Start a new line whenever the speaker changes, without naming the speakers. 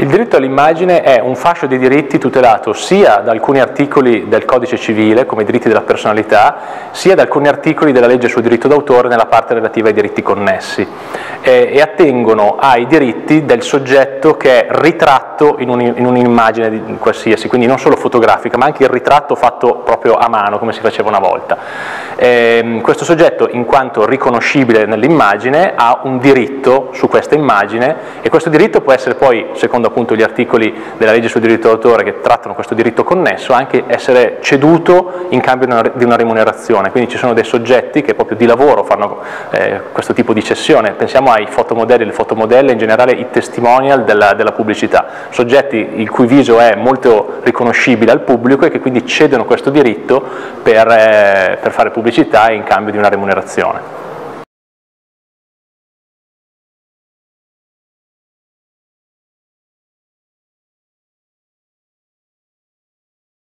Il diritto all'immagine è un fascio di diritti tutelato sia da alcuni articoli del codice civile, come i diritti della personalità, sia da alcuni articoli della legge sul diritto d'autore nella parte relativa ai diritti connessi eh, e attengono ai diritti del soggetto che è ritratto in, un'immagine un qualsiasi, quindi non solo fotografica, ma anche il ritratto fatto proprio a mano, come si faceva una volta. Eh, questo soggetto, in quanto riconoscibile nell'immagine, ha un diritto su questa immagine e questo diritto può essere poi, secondo appunto gli articoli della legge sul diritto d'autore che trattano questo diritto connesso, anche essere ceduto in cambio di una remunerazione, quindi ci sono dei soggetti che proprio di lavoro fanno eh, questo tipo di cessione, pensiamo ai fotomodelli, le fotomodelle, in generale i testimonial della, della pubblicità, soggetti il cui viso è molto riconoscibile al pubblico e che quindi cedono questo diritto per, eh, per fare pubblicità in cambio di una remunerazione.